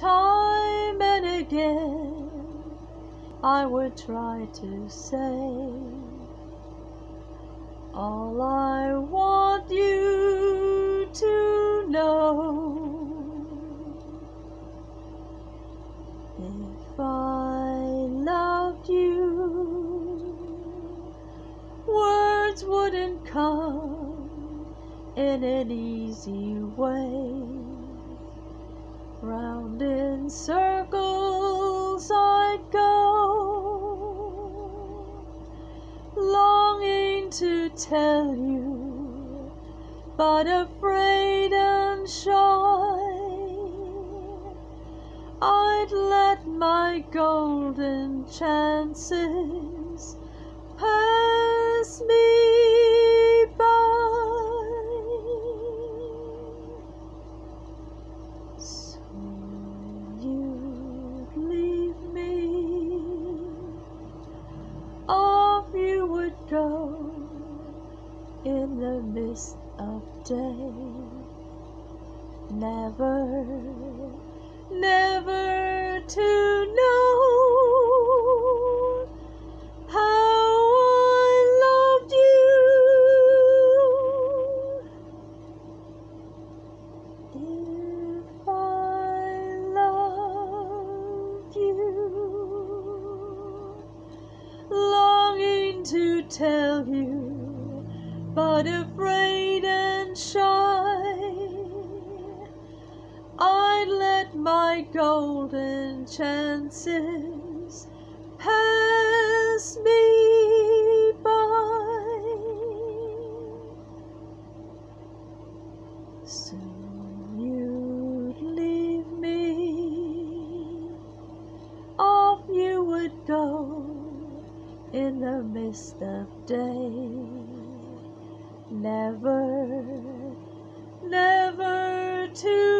time and again I would try to say All I want you to know If I loved you Words wouldn't come in an easy way. Round in circles I'd go, longing to tell you, but afraid and shy. I'd let my golden chances pass me the mist of day. Never, never to know how I loved you. If I loved you, longing to tell you, but afraid and shy, I'd let my golden chances pass me by. Soon you'd leave me, off you would go in the mist of day. Never, never to